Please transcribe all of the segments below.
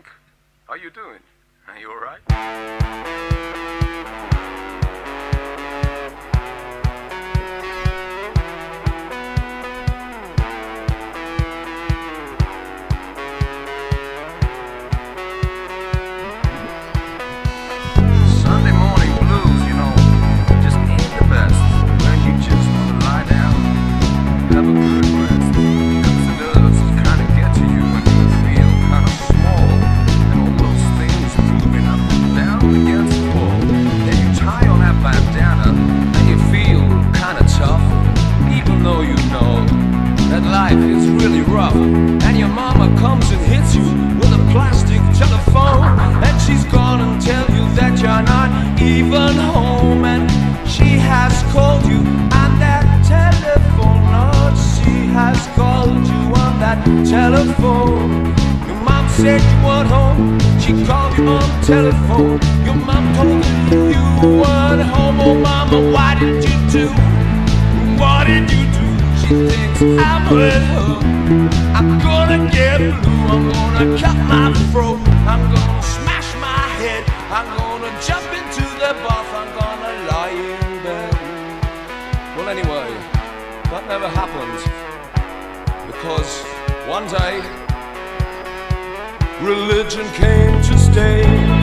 Frank. How you doing? Are you alright? Sunday life is really rough. And your mama comes and hits you with a plastic telephone. And she's gonna tell you that you're not even home. And she has called you on that telephone. Lord, she has called you on that telephone. Your mom said you weren't home. She called you on the telephone. Your mom told you you weren't home. Oh, mama, why did you do? What did you do? Thinks I'm her. I'm gonna get blue. I'm gonna cut my throat. I'm gonna smash my head. I'm gonna jump into the bath. I'm gonna lie in bed. Well, anyway, that never happened. Because one day, religion came to stay.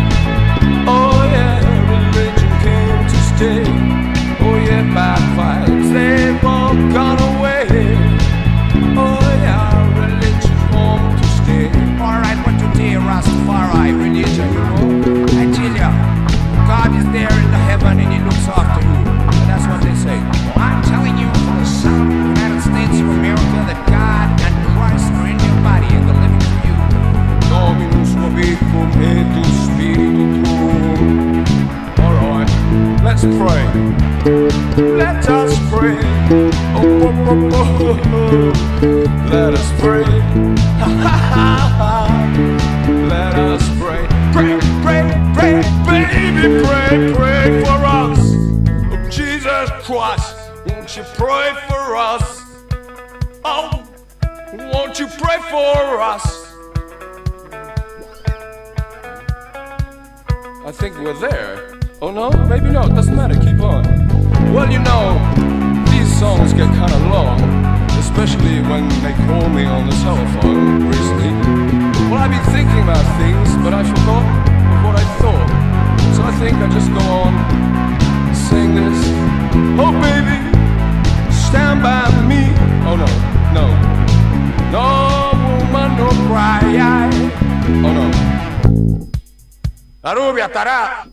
Let's pray. Let us pray. Oh, oh, oh, oh. Let us pray. Let us pray. Pray, pray, pray, baby, pray, pray for us. Oh, Jesus Christ, won't you pray for us? Oh, won't you pray for us? I think we're there. Oh no? Maybe not. Doesn't matter. Keep on. Well, you know, these songs get kind of long, especially when they call me on the telephone recently. Well, I've been thinking about things, but I forgot what I thought. So I think I just go on, sing this. Oh, baby, stand by me. Oh no, no, no woman, no cry. Oh no. La rubia estará